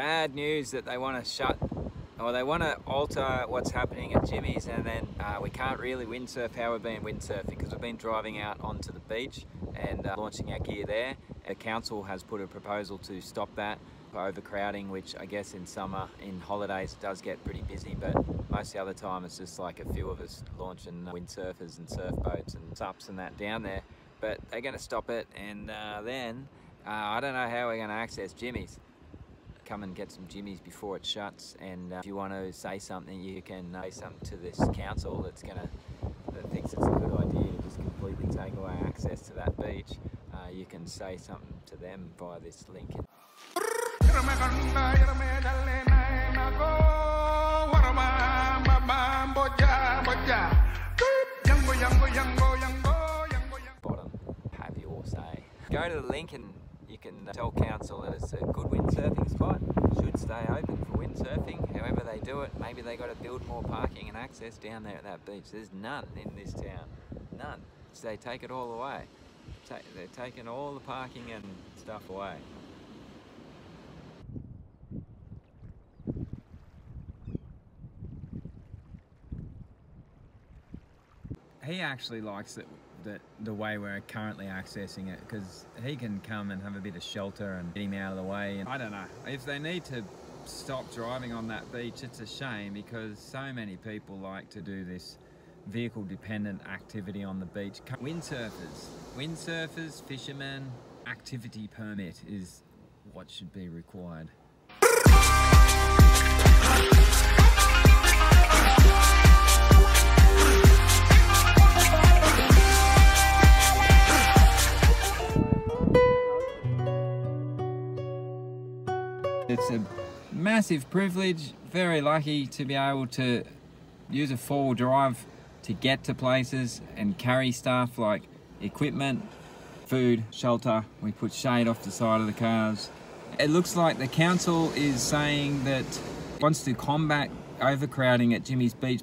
bad news that they want to shut or they want to alter what's happening at Jimmy's and then uh, we can't really windsurf how we've been windsurfing because we've been driving out onto the beach and uh, launching our gear there. The council has put a proposal to stop that overcrowding which I guess in summer in holidays does get pretty busy but most of the other time it's just like a few of us launching windsurfers and surf boats and sups and that down there but they're going to stop it and uh, then uh, I don't know how we're going to access Jimmy's come and get some jimmies before it shuts. And uh, if you want to say something, you can say something to this council that's going to that thinks it's a good idea to just completely take away access to that beach. Uh, you can say something to them via this link. Bottom, have say. Go to the link and can tell council that it's a good windsurfing spot, should stay open for windsurfing. However they do it, maybe they got to build more parking and access down there at that beach. There's none in this town, none. So they take it all away. They're taking all the parking and stuff away. He actually likes it the, the way we're currently accessing it because he can come and have a bit of shelter and get him out of the way. And I don't know, if they need to stop driving on that beach, it's a shame because so many people like to do this vehicle dependent activity on the beach. Windsurfers, windsurfers, fishermen, activity permit is what should be required. It's a massive privilege, very lucky to be able to use a four-wheel drive to get to places and carry stuff like equipment, food, shelter. We put shade off the side of the cars. It looks like the council is saying that wants to combat overcrowding at Jimmy's Beach.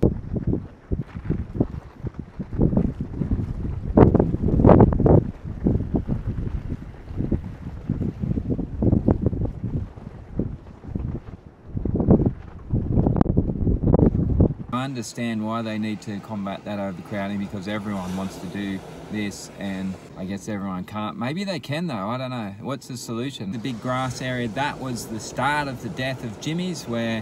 Understand why they need to combat that overcrowding because everyone wants to do this and I guess everyone can't. Maybe they can though, I don't know. What's the solution? The big grass area, that was the start of the death of Jimmy's where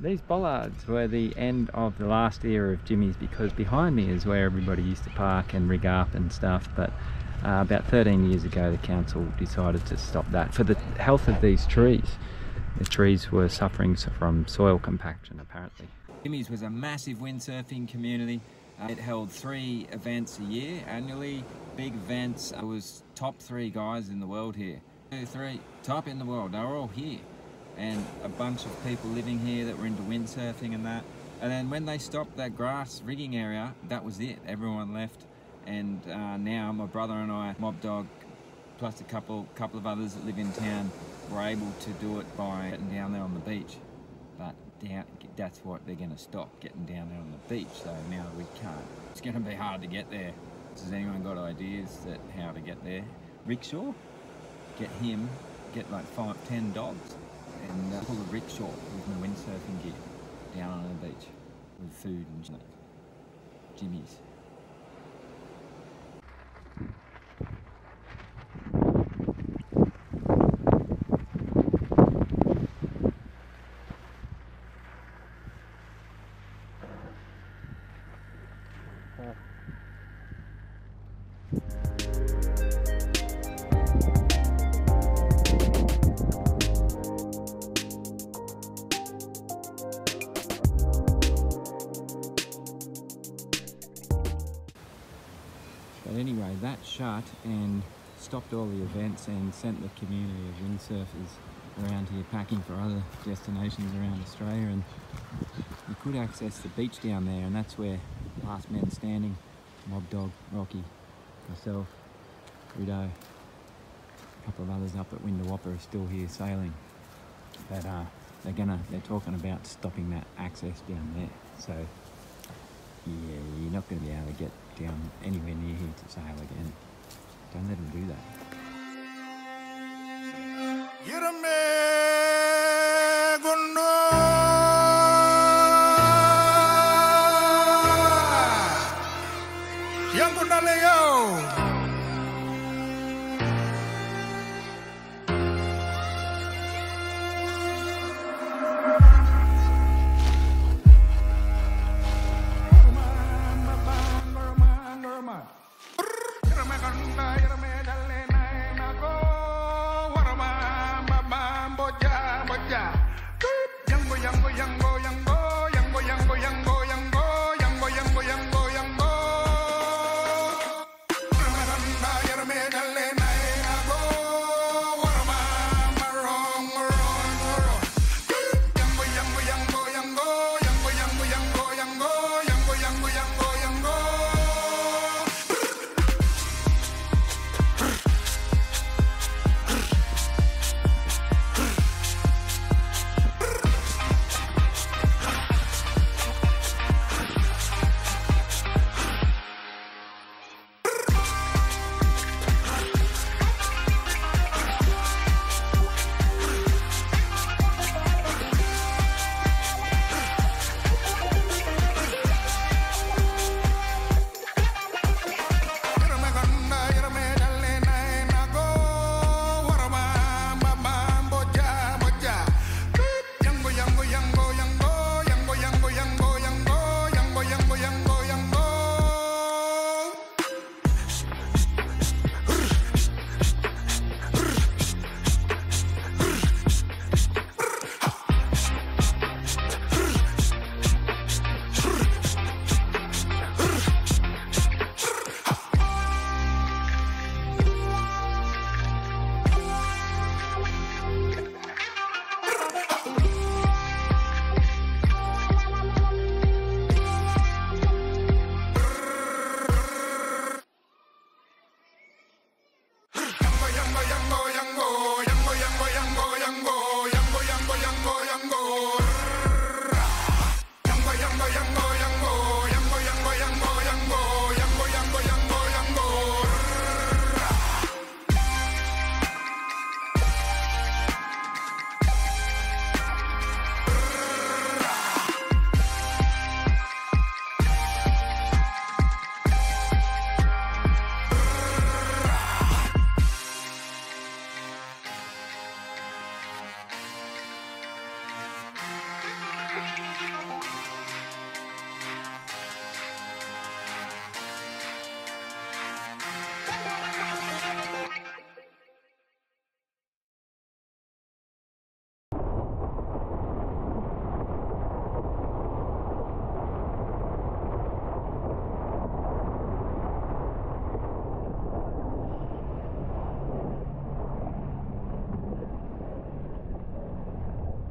These bollards were the end of the last era of Jimmy's because behind me is where everybody used to park and rig up and stuff but uh, about 13 years ago the council decided to stop that for the health of these trees. The trees were suffering from soil compaction apparently. Jimmy's was a massive windsurfing community. Uh, it held three events a year annually, big events. It was top three guys in the world here. Two, three, top in the world. They were all here. And a bunch of people living here that were into windsurfing and that. And then when they stopped that grass rigging area, that was it. Everyone left. And uh, now my brother and I, Mob Dog, plus a couple couple of others that live in town were able to do it by getting down there on the beach. But down, that's what they're going to stop, getting down there on the beach. So now we can't. It's going to be hard to get there. Has anyone got ideas that how to get there? Rickshaw, get him, get like five, ten dogs, and uh, pull a rickshaw with my windsurfing gear down on the beach with food and. Jimmy's. But anyway, that shut and stopped all the events and sent the community of windsurfers around here packing for other destinations around Australia and you could access the beach down there and that's where Last Men Standing, Mob Dog, Rocky, myself, Rido, a couple of others up at Winda Woppa are still here sailing. But uh, they're gonna, they're talking about stopping that access down there. So yeah, not going to be able to get down anywhere near here to sail again. Don't let him do that. Eh, Young Gunaleo. me convierme en el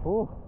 Oh.